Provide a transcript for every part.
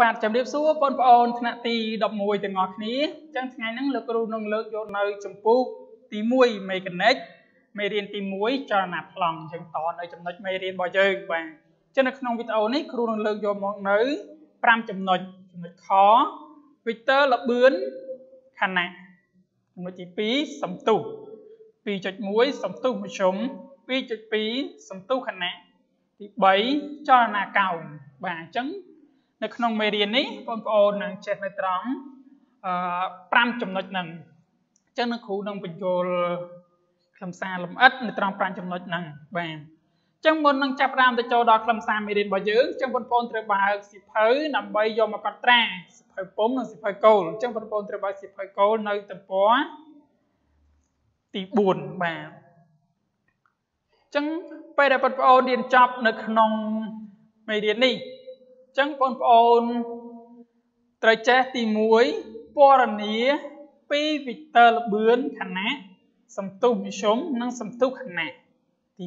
បាទជំរាបសួរបងប្អូនថ្នាក់ទី11ទាំងអស់គ្នាអញ្ចឹងថ្ងៃហ្នឹងលោកគ្រូនឹងលើកយកនៅចម្ពោះទី1 mechanic មេរៀនទី1ចលនាប្លង់អញ្ចឹងតនៅចំណុចមេរៀនរបស់យើងបាទអញ្ចឹងនៅក្នុងវីដេអូនេះគ្រូនឹងលើកយកមកនៅ5ចំណុចចំណុចខ Victor លបឿនខណៈចំណុចទី2សំទុះ2.1សំទុះមជ្ឈុំ2.2សំទុះខណៈទី3ចលនាកោងបាទអញ្ចឹង នៅក្នុងមេរៀននេះបងប្អូននឹងចេះនៅត្រង់អឺ5ចំណុចហ្នឹងអញ្ចឹងនៅគ្រូនឹងបញ្យល់ខ្លឹមសារលម្អិតនៅត្រង់5ចំណុចហ្នឹងបាទអញ្ចឹងមុននឹងចាប់ផ្ដើមទៅចូលដល់ខ្លឹមសារមេរៀនរបស់យើងអញ្ចឹងបងប្អូនត្រូវបើកសិភៅដើម្បីយកមកកត់ត្រាសិភៅពុំនិងសិភៅគោលអញ្ចឹងបងប្អូនត្រូវបើកសិភៅគោលនៅទំព័រទី4បាទអញ្ចឹងពេលដែលបងប្អូនរៀនចប់នៅក្នុងមេរៀននេះ ចឹងបងប្អូនត្រូវចេះទី1ពណ៌នាពីវិទ័រលបឿនខណៈសំទុះមជ្ឈុំនិងសំទុះខណៈទី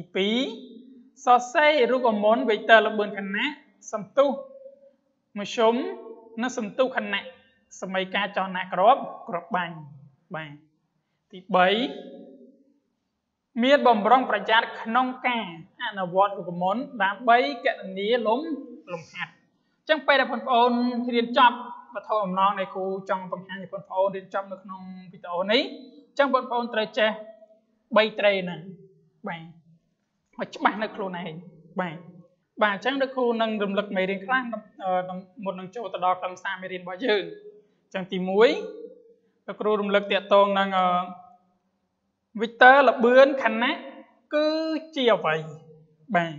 2សរសេររូបមន្តវិទ័រលបឿនខណៈសំទុះមជ្ឈុំនិងសំទុះខណៈសម័យកាលចលនាក្របក្របបាញ់បាទទី3មានបំរុងប្រយ័ត្នក្នុងការអនុវត្តរូបមន្តដើម្បីកណនាលំលំហាត់ ចឹងពេលដែលបងប្អូនរៀនចប់វត្ថុអំណងនៃគ្រូចង់បង្ហាញឲ្យបងប្អូនរៀនចប់នៅក្នុងវីដេអូនេះចឹងបងប្អូនត្រូវចេះ3ត្រេហ្នឹងបាទឲ្យច្បាស់នៅខ្លួនឯងបាទបាទអញ្ចឹងលោកគ្រូនឹងរំលឹកមេរៀនខ្លះមុននឹងចូលទៅដល់ខ្លឹមសារមេរៀនរបស់យើងអញ្ចឹងទី1លោកគ្រូរំលឹកតាក់ទងនឹងវិទ័រលបឿនខណៈគឺជាអ្វីបាទ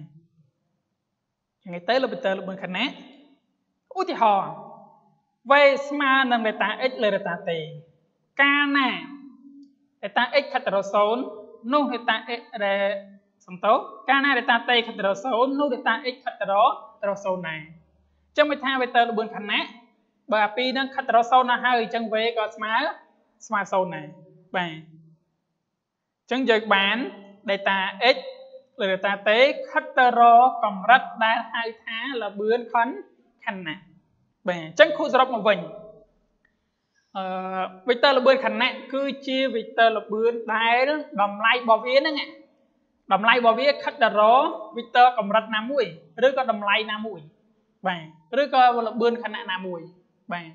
ថ្ងៃទៅលបិទ័រលបឿនខណៈ ឧទាហរណ៍ v ស្មើនឹង delta x លើ delta t កាលណា delta x ខិតទៅរក0នោះ delta x ដែលសំទោកាលណា delta t ខិតទៅរក0នោះ delta x ខិតទៅរកទៅរក0ដែរអញ្ចឹងមិនថា vector ល្បឿនខណៈបើអាពីរហ្នឹងខិតទៅរក0ណាស់ហើយអញ្ចឹង v ក៏ស្មើស្មើ0ដែរបាទអញ្ចឹងយើងបាន delta x លើ delta t ខិតទៅរកកម្រិតដែលហៅថាល្បឿនខណ្ឌ ខណៈបាទអញ្ចឹងគូសរុបមកវិញអឺវិទ័រល្បឿនខណៈគឺជាវិទ័រល្បឿនដែលតម្លៃរបស់វាហ្នឹងតម្លៃរបស់វាខិតទៅរកវិទ័រកម្រិតណាមួយឬក៏តម្លៃណាមួយបាទឬក៏ល្បឿនខណៈណាមួយបាទ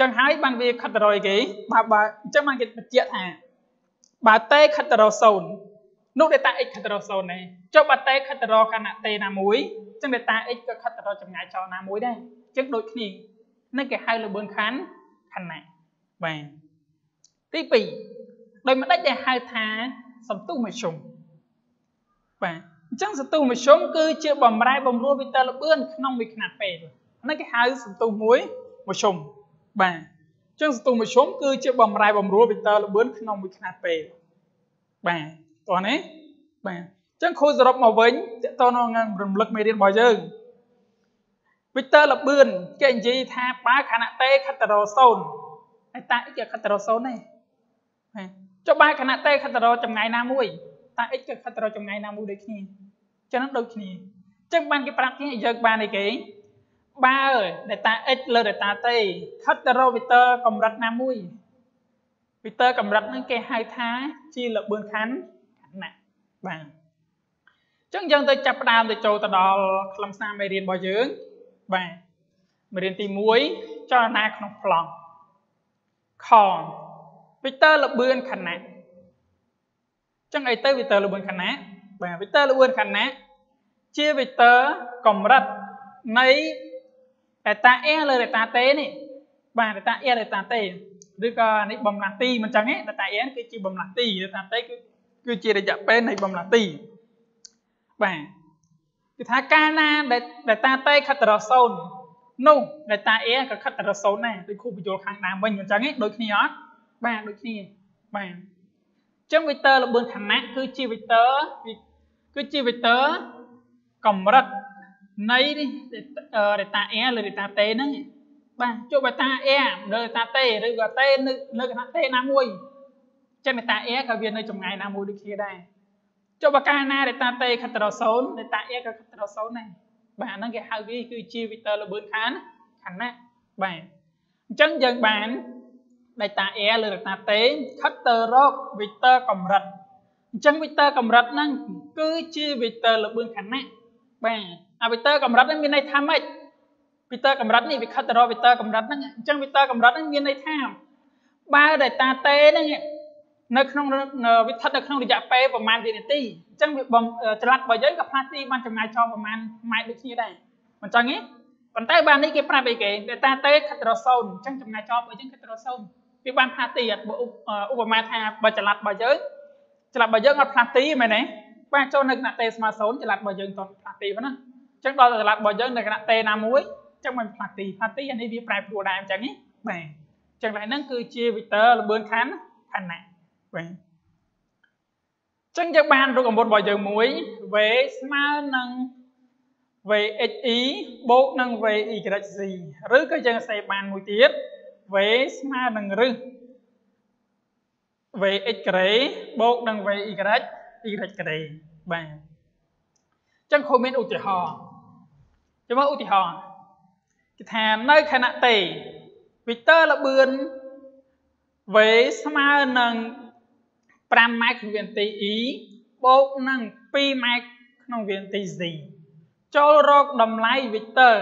ចឹងហើយបានវាខិតទៅរកគេបើបើអញ្ចឹងបានគេបញ្ជាក់ថាបើតេខិតទៅរក0 នោះ delta x ខិតទៅរក0ដែរចុះបើតេខិតទៅរកខណៈតេណាមួយអញ្ចឹង delta x ក៏ខិតទៅរកចម្ងាយចលណាមួយដែរអញ្ចឹងដូចគ្នានេះគេហៅល្បឿនខណ្ឌខណៈបាទទី2ដោយម្ដេចដែលហៅថាសន្ទុះមជ្ឈុំបាទអញ្ចឹងសន្ទុះមជ្ឈុំគឺជាបំរែបំរួលវិទ័រល្បឿនក្នុងវិខ្នាតពេលនេះគេហៅសន្ទុះមួយមជ្ឈុំបាទអញ្ចឹងសន្ទុះមជ្ឈុំគឺជាបំរែបំរួលវិទ័រល្បឿនក្នុងវិខ្នាតពេលបាទ តោះនេះបាទអញ្ចឹងគ្រូសរុបមកវិញតើតើនឹងរំលឹកមេរៀនរបស់យើងវិទ័រលបឿនគេនិយាយថាបើខណៈតេខិតរ0ហើយតា x ក៏ខិតរ0ដែរចុះបើខណៈតេខិតរចម្ងាយណាមួយតា x ក៏ខិតរចម្ងាយណាមួយដូចគ្នាចឹងដូចគ្នាអញ្ចឹងបានគេប្រាប់ជាយើងបានអីគេបើ delta x លើ delta t ខិតទៅរកវិទ័រកម្រិតណាមួយវិទ័រកម្រិតហ្នឹងគេហៅថាជាលបឿនខណ្ឌ បាទអញ្ចឹងយើងទៅចាប់ផ្ដើមទៅចូលទៅដល់ខ្លឹមសារមេរៀនរបស់យើងបាទមេរៀនទី1ចលនាក្នុងប្លង់ខវិទ័រលបឿនខណៈអញ្ចឹងអីទៅវិទ័រលបឿនខណៈបាទវិទ័រលបឿនខណៈជាវិទ័រកម្រិតនៃ delta a លើ delta t នេះបាទ delta a delta t ឬក៏នេះបំលាស់ទីមិនចឹងទេ delta a គឺជាបំលាស់ទី delta t គឺ គឺជារយៈពេលនៃបំលាទីបាទគឺថាកាលណាដែលតាតេខិតទៅរក0នោះដែលតាអេក៏ខិតទៅរក0ដែរដូចគូបញ្យល់ខាងដើមវិញអញ្ចឹងឯងដូចគ្នាអត់បាទដូចគ្នាបាទអញ្ចឹងវីទ័រល្បឿនខណៈគឺជាវីទ័រគឺជាវីទ័រកម្រិតនៃ data a លើ data t ហ្នឹងបាទចុះ data a លើ data t ឬក៏ t នៅនៅគណៈ t ណាមួយ ចឹង delta a ក៏វានៅចម្ងាយណាមួយដូចគ្នាដែរចុះបើកាលណា delta t ខិតទៅរក0 delta a ក៏ខិតទៅរក0ដែរបាទហ្នឹងគេហៅវាគឺជាវីទ័រលបឿនខានខណៈបាទអញ្ចឹងយើងបាន data air ឬ data t ខិតទៅរកវីទ័រកម្រិតអញ្ចឹងវីទ័រកម្រិតហ្នឹងគឺជាវីទ័រលបឿនខណៈបាទអាវីទ័រកម្រិតហ្នឹងមានន័យថាម៉េចវីទ័រកម្រិតនេះវាខិតទៅរកវីទ័រកម្រិតហ្នឹងអញ្ចឹងវីទ័រកម្រិតហ្នឹងមានន័យថាបើ data t ហ្នឹង នៅក្នុងវាស្ថិតនៅក្នុងរយៈពេលប្រហែលវិនាទីអញ្ចឹងវាបំចល័តរបស់យើងក៏ផ្លាស់ទីបានចំណាយចោលប្រហែលម៉ែត្រដូចគ្នាដែរមិនចឹងទេប៉ុន្តែបាននេះគេប្រាប់អីគេ data តេខិតរសូនអញ្ចឹងចំណាយចោលរបស់យើងខិតរសូនវាបានផ្លាស់ទីអត់ឧបមាថាបើចល័តរបស់យើងចល័តរបស់យើងអត់ផ្លាស់ទីមែនទេបាទចូលនៅគណៈតេស្មើសូនចល័តរបស់យើងតផ្លាស់ទីប៉ុណ្ណាអញ្ចឹងដល់ចល័តរបស់យើងនៅគណៈតេណាមួយអញ្ចឹងមិនផ្លាស់ទីផ្លាស់ទីអានេះវាប្រែប្រួលដែរអញ្ចឹងនេះបាទអញ្ចឹងឡើយហ្នឹងគឺជាវីទ័រលបឿនខណ្ឌខណៈ វិញចឹងយើងបានរូបមន្តរបស់យើងមួយ v ស្មើនឹង vxe បូកនឹង vyc ឬក៏យើងសេបានមួយទៀត v ស្មើនឹងរឹស vx ការ៉េបូកនឹង vy y ការ៉េបាទចឹងខូមានឧទាហរណ៍ចាំមើលឧទាហរណ៍គេថានៅខណៈតេវីទ័រលបឿន v ស្មើនឹង 5ម៉ែត្រក្នុងវិនាទី e បូកនឹង2ម៉ែត្រក្នុងវិនាទី z ចូលរកតម្លៃវិកទ័រ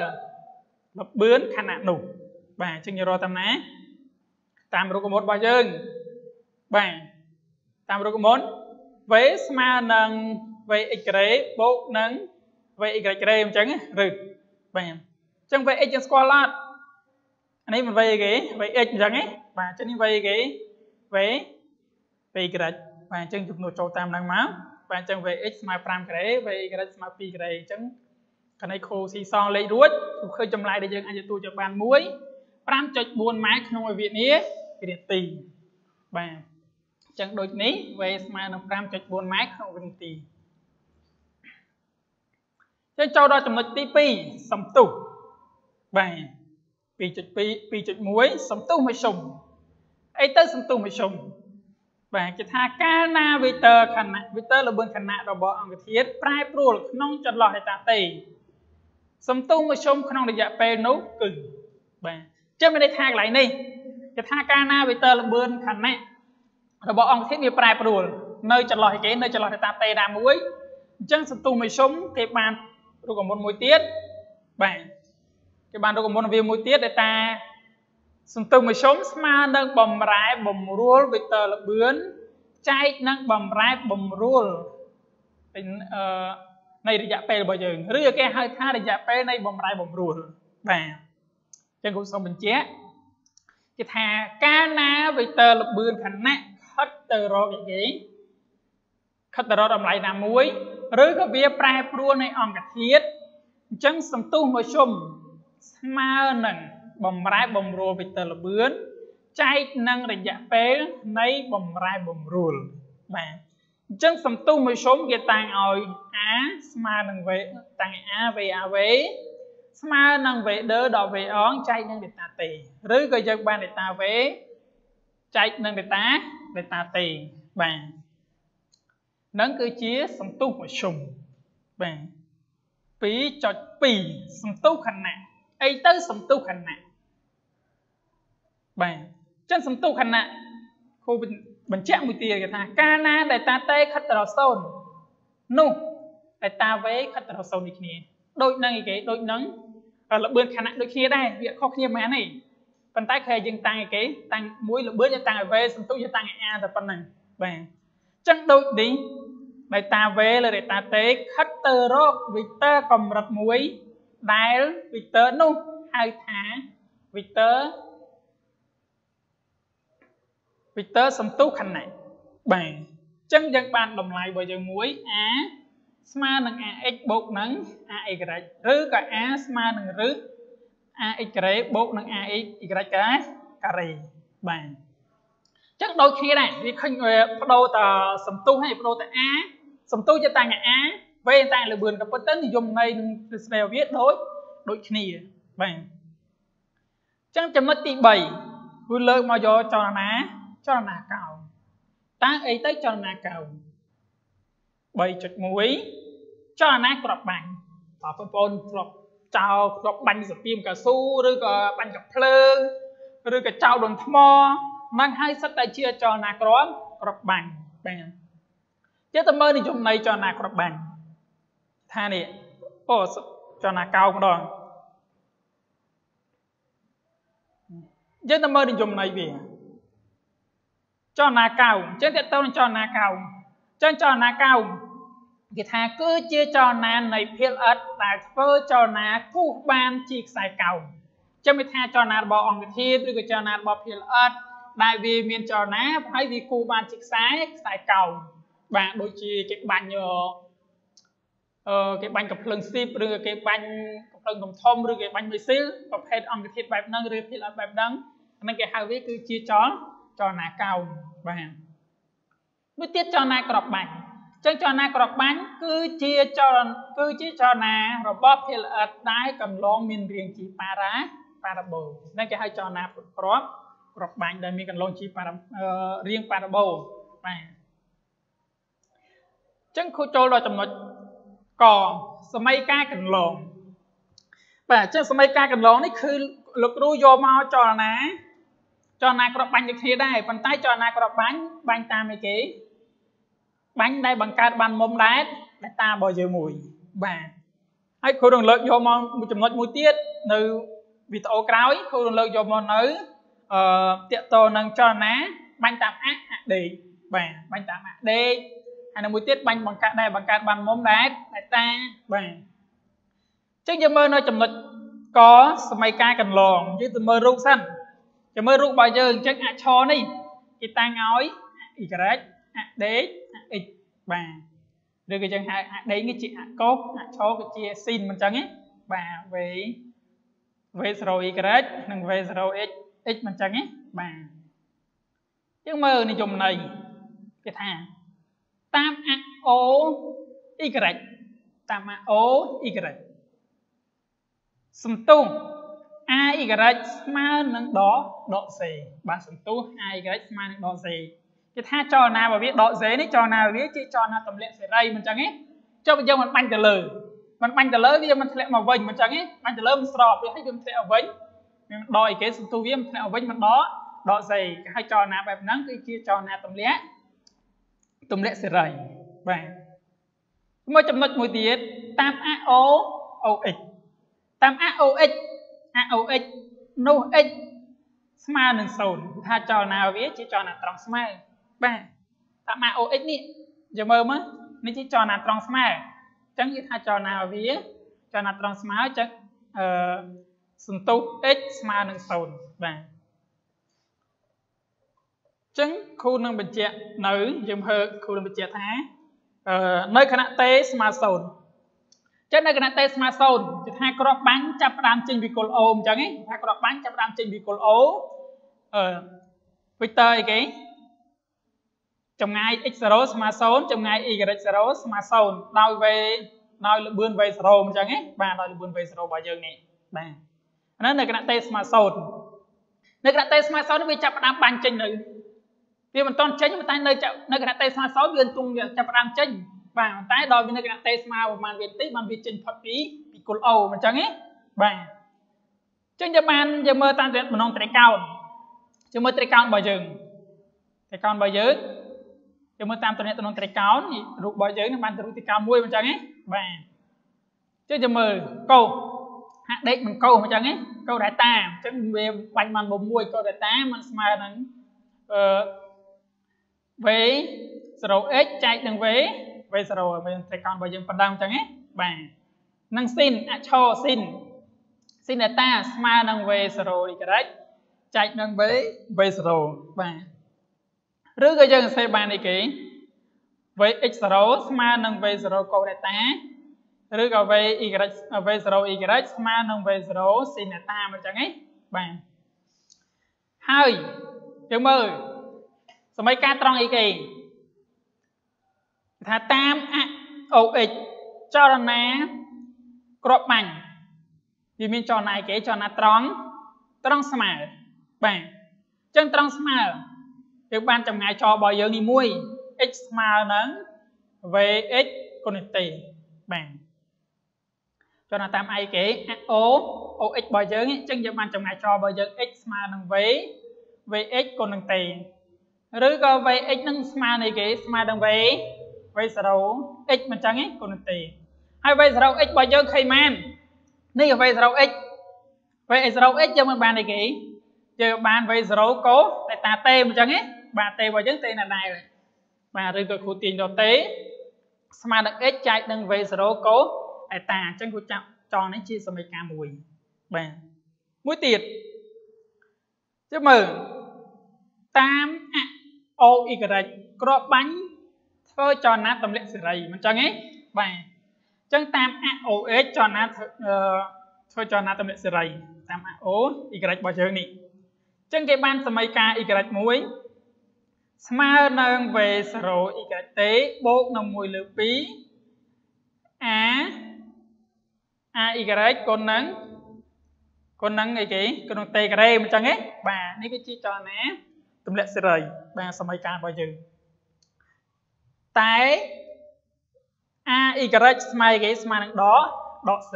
លបឿនខណៈនោះបាទអញ្ចឹងយើងរកតាមណាតាមរូបមន្តរបស់យើងបាទតាមរូបមន្ត v ស្មើនឹង vx ការ៉េបូកនឹង vy ការ៉េអញ្ចឹងឬបាទអញ្ចឹង vx យើងស្គាល់អត់អានេះមិន v គេ vx អញ្ចឹងហ៎បាទអញ្ចឹងនេះ v គេ v v y បាទអញ្ចឹងចំនួនចូលតាមហ្នឹងមកបាទអញ្ចឹង vx ស្មើ5ការ៉េ vy ស្មើ2ការ៉េអញ្ចឹងកណៃខូស៊ីសងលេខរួចឃើញចម្លើយដែលយើងអាចទទួលយកបាន1 5.4ម៉ែត្រក្នុងវិនាវិនាទីបាទអញ្ចឹងដូចនេះ v ស្មើនឹង5.4ម៉ែត្រក្នុងវិនាទីចឹងចូលដល់ចំណុចទី2សំទុះបាទ2.2 2.1សំទុះមធ្យមអីទៅសំទុះមធ្យម បាទគេថាកាលណាវីទ័រខណៈវីទ័រលបឿនខណៈរបស់អង្គធាតុប្រែប្រួលក្នុងចន្លោះដេតាតេសំទុះមធ្យមក្នុងរយៈពេលនោះគឺបាទចឹងមានន័យថាកន្លែងនេះគេថាកាលណាវីទ័រលបឿនខណៈរបស់អង្គធាតុវាប្រែប្រួលនៅចន្លោះឯគេនៅចន្លោះដេតាតេណាមួយអញ្ចឹងសំទុះមធ្យមគេបានរូបមន្តមួយទៀតបាទគេបានរូបមន្តវាមួយទៀតដែលតា សន្ទុះមធ្យមស្មើនឹងបំរែបំរួលវេទ័រលបឿនចែកនឹងបំរែបំរួលអឺនៃរយៈពេលរបស់យើងឬគេហៅថារយៈពេលនៃបំរែបំរួលបាទចឹងគូសូមបញ្ជាក់គេថាកាលណាវេទ័រលបឿនខណៈខិតទៅរកយ៉ាងគេខិតទៅរកតម្លៃណាមួយឬក៏វាប្រែប្រួលនៃអង្គធាតុអញ្ចឹងសន្ទុះមធ្យមស្មើនឹង បំរែបំរួលវិទិលបឿនចែកនឹងរយៈពេលនៃបំរែបំរួលបាទអញ្ចឹងសំទុះមួយជុំគេតាំងឲ្យ a ស្មើនឹង v តាំង a v a v ស្មើនឹង v ដឺដល់ v អងចែកនឹង delta t ឬក៏យើងបាន delta v ចែកនឹង delta delta t បាទនឹងគឺជាសំទុះមធ្យមបាទ2.2សំទុះខណៈអីទៅសំទុះខណៈ បាទចឹងសំទុះខណៈគ្រូបញ្ជាក់មួយទៀតគេថាកាលណាដែលតាតេខិតទៅរសូននោះតែតាវេខិតទៅរសូនដូចគ្នាដូចនឹងឯគេដូចនឹងលបឿនខណៈដូចគ្នាដែរវាខុសគ្នាមិនទេប៉ុន្តែខែយើងតាំងឯគេតាំងមួយលបឿនយើងតាំងឲ្យវេសំទុះយើងតាំងឲ្យអាតែប៉ុណ្្នឹងបាទចឹងដូចនេះដែលតាវេឬតាតេខិតទៅរកវិទ័រកម្រិតមួយដែលវិទ័រនោះហៅថាវិទ័រ វិទ័រសន្ទុះខណៈបាទអញ្ចឹងយើងបានតម្លៃរបស់យើងមួយ a ស្មើនឹង ax បូកនឹង ax ឬក៏ a ស្មើនឹងរឹស ax ការ៉េបូកនឹង ax y ការ៉េបាទអញ្ចឹងដូចគ្នាដែរវាឃើញបដូរតសន្ទុះហើយបដូរត a សន្ទុះជាតាំង a វេតាំងលបឿនក៏ប៉ុន្តែនិយមន័យនឹងទ្រឹស្ដីវាដូចដូចគ្នាបាទអញ្ចឹងចំណុចទី3គឺលើកមកយកចលនា ចលនាកោងតើអីទៅចលនាកោង3.1ចលនាក្របបាញ់ធបងប្អូនធ្លាប់ចោលធ្លាប់បាញ់សពីមកៅស៊ូឬក៏បាញ់កាភ្លើងឬក៏ចោលដុនថ្មហ្នឹងហើយសិតតែជាចលនាក្របក្របបាញ់បាទទៀតទៅមើលនិយមន័យចលនាក្របបាញ់ថានេះអូចលនាកោម្ដងយើងទៅមើលនិយមន័យវា ចលនាកោអញ្ចឹងតើតើនឹងចលនាកោអញ្ចឹងចលនាកោគេថាគឺជាចលនានៃភាគឥតដែលធ្វើចលនាគូសបានជាខ្សែកោងចាំវាថាចលនារបស់អង្គធាតុឬក៏ចលនារបស់ភាគឥតដែលវាមានចលនាហើយវាគូសបានជាខ្សែខ្សែកោងបាទដូចជាគេបាញ់អឺគេបាញ់កំភ្លើងស៊ីបឬក៏គេបាញ់កំភ្លើងធំធំឬគេបាញ់មីស៊ីលប្រភេទអង្គធាតុបែបហ្នឹងឬភាគឥតបែបហ្នឹងហ្នឹងគេហៅវាគឺជាចល ចលនាកោងបាទមួយទៀតចលនាក្របបាញ់ចឹងចលនាក្របបាញ់គឺជាចលគឺជាចលនារបស់ភាគល្អិតដែលកន្លងមានរាងជាប៉ារ៉ាប៉ារ៉ាបូលនេះគេហៅចលនាក្របក្របបាញ់ដែលមានកន្លងជាប៉ារ៉ារាងប៉ារ៉ាបូលបាទចឹងគូចូលដល់ចំណុចកសម័យកាលកន្លងបាទចឹងសម័យកាលកន្លងនេះគឺលោកគ្រូយកមកចលនា ចលនាក្របបាញ់ដូចគ្នាដែរប៉ុន្តែចលនាក្របបាញ់បាញ់តាមឯគេបាញ់ដែលបង្កើតបានមុំដែរដែលតារបស់យើងមួយបាទហើយគ្រូនឹងលើកយកមកមួយចំណុចមួយទៀតនៅវីដេអូក្រោយគ្រូនឹងលើកយកមកនៅអឺតកតនឹងចលនាបាញ់តាមអៈអដេកបាទបាញ់តាមអដេកហើយនៅមួយទៀតបាញ់បង្កើតដែរបង្កើតបានមុំដែរតែតាបាទអញ្ចឹងយើងមើលនៅចំណុចកសម័យកាលកន្លងយើងទៅមើលរូបសិន ចាំមើលរូបរបស់យើងអញ្ចឹងអក្សរនេះគេតាំងឲ្យ y អដេកអ x បាទឬក៏យើងហៅអដេកនេះជាអកោសអឆោគឺជាស៊ីនមិនចឹងទេបាទ v v0y និង v0x x មិនចឹងទេបាទយើងមើលនិយមន័យគេថាតាមអ o y តាមអ o y សំទុះ a y ស្មើនឹងដដក c បាទសំទុះ a y ស្មើនឹងដក c គេថាចលនារបស់វាដកសេនេះចលនាវាជាចលនាទម្លាក់សេរីមិនចឹងទេចុះយើងមិនបាញ់ទៅលើមិនបាញ់ទៅលើវាមិនធ្លាក់មកវិញមិនចឹងទេបាញ់ទៅលើមិនស្របវាឲ្យវាមិនធ្លាក់មកវិញវាដកអីគេសន្ទុះវាមិនធ្លាក់មកវិញមិនដកដកសេគេឲ្យចលនាបែបហ្នឹងគឺជាចលនាទម្លាក់ទម្លាក់សេរីបាទមួយចំណុចមួយទៀតតាម AO OX តាម AOX AOX នោះ x ស្មើនឹង0ថាចលនាវាជាចលនាត្រង់ស្មើបាទតាម OX នេះយើងមើលមើលនេះជាចលនាត្រង់ស្មើអញ្ចឹងគឺថាចលនាវាចលនាត្រង់ស្មើអញ្ចឹងអឺសន្ទុះ x ស្មើនឹង0បាទចឹងគ្រូនឹងបញ្ជាក់នៅយើងមើលគ្រូនឹងបញ្ជាក់ថាអឺនៅខណៈតេស្មើ0 ចឹងនៅខណៈតេស្មើ0គឺថាក្របបាញ់ចាប់ផ្ដើមចេញពីគល់អូអញ្ចឹងថាក្របបាញ់ចាប់ផ្ដើមចេញពីគល់អូអឺ vector អីគេចម្ងាយ x0 ស្មើ0ចម្ងាយ y0 ស្មើ0ដោយ v ដោយលបឿន v0 អញ្ចឹងណាបាទដោយលបឿន v0 របស់យើងនេះបាទអានោះនៅគណៈតេស្មើ0នៅគណៈតេស្មើ0វាចាប់ផ្ដើមបាញ់ចេញនៅវាមិនតន់ចេញតែនៅនៅគណៈតេស្មើ0វាទង់ចាប់ផ្ដើមចេញ បាទប៉ុន្តែដល់វានៅគណៈតេស្មើប្រហែលវិនាទីបានវាចេញផុតពីពីគុលអូអញ្ចឹងណាបាទអញ្ចឹងយើងបានយើងមើលតាមតំណងត្រីកោណយើងមើលត្រីកោណរបស់យើងត្រីកោណរបស់យើងយើងមើលតាមតំណែងតំណងត្រីកោណរូបរបស់យើងនឹងបានទៅរូបត្រីកោណមួយអញ្ចឹងណាបាទចុះយើងមើលកោហាក់ដេកមិនកោអញ្ចឹងណាកោ data អញ្ចឹងវាបាញ់បានមួយកោ data มันស្មើនឹងអឺ v 0x ចែកនឹង v v0 មានត្រីកោណរបស់យើងប៉ុណ្ណឹងអញ្ចឹងណាបាទនឹង sin អក្សរ sin sin data ស្មើនឹង v0y ចែកនឹង v v0 បាទឬក៏យើងសរសេរបានអីគេ vx0 ស្មើនឹង v0 កូដេតាឬក៏ vy v0y ស្មើនឹង v0 sin eta មកចឹងឯងបាទហើយយើងមើលសម័យការត្រង់អីគេ ថាតាម OX ចលនាក្របបាញ់វាមានចលនាអីគេចលនាត្រង់ត្រង់ស្មើបាទអញ្ចឹងត្រង់ស្មើយើងបានចម្ងាយចរបស់យើងនេះមួយ x ស្មើនឹង vx គុណទេបាទចុះណាតាមអីគេ O OX របស់យើងអញ្ចឹងយើងបានចំណាយចោលរបស់យើង x ស្មើនឹង v vx គុណនឹង t ឬក៏ vx នឹងស្មើនឹងគេស្មើនឹង v v0 x មិនចឹងទេគុណនឹង t ហើយ v0 x របស់យើងឃើញមែននេះ v0 x v0 x យើងមិនបានអីគេយើងបាន v0 កោតែតា t មិនចឹងទេបាទ t របស់យើង t ណាដែរបាទឬក៏គ្រូទាញដល់ t ស្មើនឹង x ចែកនឹង v0 កោតែតាអញ្ចឹងគ្រូចាប់ចងនេះជាសមីការមួយបាទមួយទៀតជិះមើលតាមអ OY ក្របបាញ់ ធ្វើចលនាទម្លាក់សេរីមិនចឹងទេបាទអញ្ចឹងតាមអ OH ចលនាធ្វើចលនាទម្លាក់សេរីតាម OY របស់យើងនេះអញ្ចឹងគេបានសមីការ Y1 ស្មើនឹង V0 YT បូកនឹង1លើ2 A AY គុណនឹងគុណនឹងអីគេគុណនឹង t ការ៉េមិនចឹងទេបាទនេះគឺជាចលនាទម្លាក់សេរីបាទសម័យកាលរបស់យើង តែ AY ស្មើគេស្មើនឹងដកដក C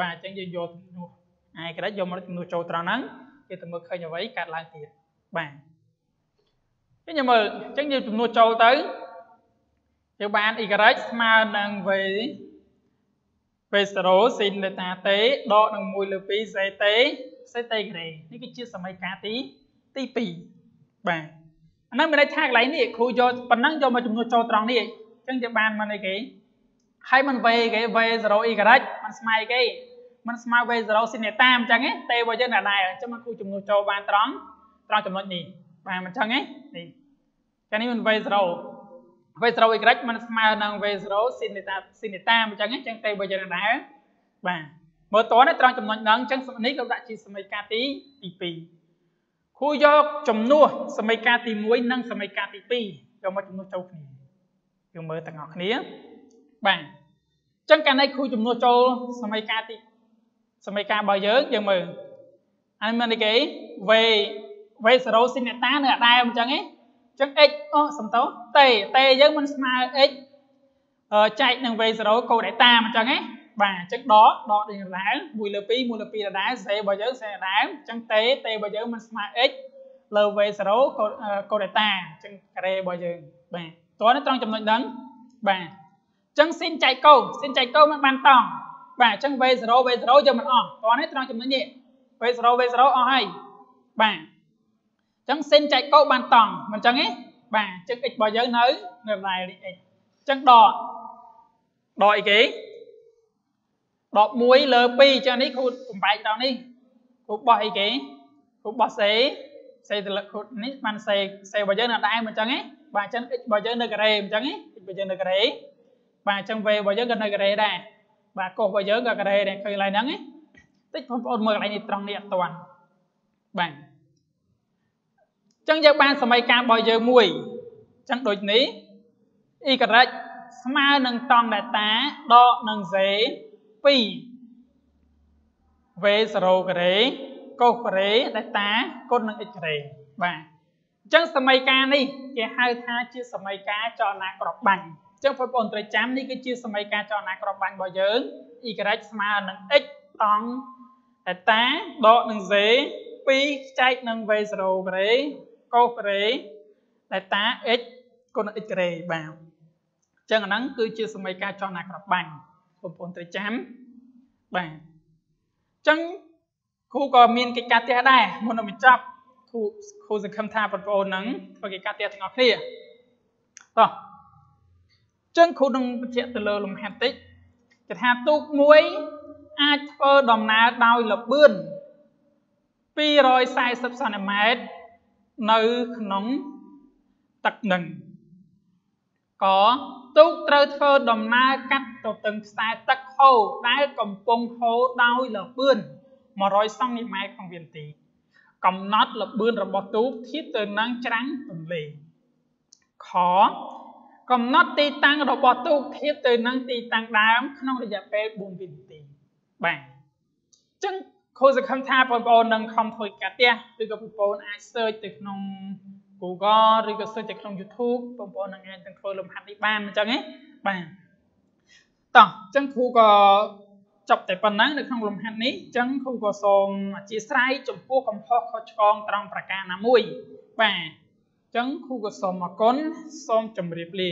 បាទអញ្ចឹងយើងយកទំនួស AY យកមកទំនួសចូលត្រង់ហ្នឹងគេទៅមើលឃើញអ្វីកើតឡើងទៀតបាទអញ្ចឹងមើលអញ្ចឹងយើងទំនួសចូលទៅយើងបាន y ស្មើនឹង v V0 sin delta t ដកនឹង1លើ2 zt zt ក្រេនេះគឺជាសមីការទីទី2បាទអា ហ្នឹងមានន័យថាកន្លែងនេះគ្រូយកប៉ុណ្ណឹងយកមកចំនួនចូលត្រង់នេះអញ្ចឹងជាបានមិនអីគេហើយមិន v គេ v0 y មិនស្មើគេមិនស្មើ v0 sin delta អញ្ចឹងទេទេរបស់យើងដែរអញ្ចឹងមកគ្រូចំនួនចូលបានត្រង់ត្រង់ចំណុចនេះបាទមិនអញ្ចឹងទេនេះចានេះមិន v0 V0 Y มันស្មើនឹង V0 sin theta sin theta អញ្ចឹងអញ្ចឹងទេបើយើងដែរបាទមើលតនេះត្រង់ចំណុចហ្នឹងអញ្ចឹងនេះក៏ដាក់ជាសមីការទីទី2 គ្រូយកចំនួនសមីការទី1និងសមីការទី2យកមកចំនួនចូលគ្នាយើងមើលទាំងអស់គ្នាបាទអញ្ចឹងកាលនេះគ្រូចំនួនចូលសមីការទីសមីការរបស់យើងយើងមើលអានេះមានអីគេ V V0 sin theta នៅអដែរអញ្ចឹងឯងចឹង x អសំតោតេតេយើងមិនស្មើ x ចែកនឹង v0 កូដ delta អញ្ចឹងណា បាទអញ្ចឹងដកដកដូចដដែល1លើ2 1លើ2ដដែលសេរបស់យើងសេដដែលអញ្ចឹងតេតេរបស់យើងមិនស្មើ x លើ v0 កូដកូដ delta អញ្ចឹងការ៉េរបស់យើងបាទតោះនេះត្រង់ចំណុចហ្នឹងបាទអញ្ចឹងស៊ីនចែកកូស៊ីនចែកកូមិនបានតង់បាទអញ្ចឹង v0 v0 យើងមិនអស់តោះនេះត្រង់ចំណុចនេះ v0 v0 អស់ហើយបាទអញ្ចឹងសិនចែកកោបានតង់មិនអញ្ចឹងទេបាទអញ្ចឹង x របស់យើងនៅនៅដដែល x អញ្ចឹងដកដកអីគេ ដក1លើ2អញ្ចឹងនេះគ្រូបំបែកដល់នេះគ្រូបោះអីគេគ្រូបោះសេសេទៅលើគ្រូនេះបានសេសេរបស់យើងនៅដែរមិនអញ្ចឹងទេបាទអញ្ចឹង x របស់យើងនៅការ៉េអញ្ចឹងទេ x របស់យើងនៅការ៉េបាទអញ្ចឹង v របស់យើងក៏នៅការ៉េដែរបាទកុសរបស់យើងក៏ការ៉េដែរឃើញកន្លែងហ្នឹងទេតិចបងប្អូនមើលកន្លែងនេះត្រង់នេះអត់ទាន់បាទចឹងយើងបានសម័យកាលរបស់យើងមួយចឹងដូចនេះ y ស្មើនឹងតង់ delta ដកនឹង z 2 v 0ការ៉េកូសការ៉េ delta គុណនឹង x ការ៉េបាទអញ្ចឹងសម័យកាលនេះគេហៅថាជាសម័យកាលចលនាក្របបាញ់អញ្ចឹងបងប្អូនត្រូវចាំនេះគឺជាសម័យកាលចលនាក្របបាញ់របស់យើង y ស្មើនឹង x តង់ delta ដកនឹង z 2ចែកនឹង v 0ការ៉េកូសការ៉េ delta x គុណនឹង x ការ៉េបាទអញ្ចឹងអាហ្នឹងគឺជាសមីការចលនាក្របបាញ់ បងប្អូនត្រូវចាំបាទអញ្ចឹងគ្រូក៏មានកិច្ចការផ្ទះដែរមុននឹងបញ្ចប់គ្រូគ្រូសង្ឃឹមថាបងប្អូនហ្នឹងធ្វើកិច្ចការផ្ទះទាំងអស់គ្នាតោះអញ្ចឹងគ្រូនឹងបញ្ជាក់ទៅលើលំហាត់តិចគេថាទូកមួយអាចធ្វើដំណើរដោយលបឿន240សង់ទីម៉ែត្រនៅក្នុងទឹកនឹងកទូកត្រូវធ្វើដំណើរកាត់ ទៅទិងខ្សែទឹកហូរដែលកំពុងហូរដោយលបឿន100សង់ទីម៉ែត្រក្នុងវិនាទី កំណត់លបឿនរបស់ទូកធៀបទៅនឹងច្រាំងទន្លេខកំណត់ទីតាំងរបស់ទូកធៀបទៅនឹងទីតាំងដើមក្នុងរយៈពេល4វិនាទីបាទអញ្ចឹងគ្រូសង្ឃឹមថាបងប្អូននឹងខំធ្វើការផ្ទះឬក៏បងប្អូនអាច search ទៅក្នុង Google ឬក៏ search ទៅក្នុង YouTube បងប្អូននឹងអាចទាំងធ្វើលំហាត់នេះបានអញ្ចឹងណាបាទ តោះអញ្ចឹងគ្រូក៏ចប់តែប៉ុណ្ណឹងនៅក្នុងលំហាត់នេះអញ្ចឹងគ្រូក៏សូមអធិស្ឋានចំពោះកំហុសខុសឆ្គងត្រង់ប្រការណាមួយបាទអញ្ចឹងគ្រូក៏សូមអរគុណសូមជម្រាបលា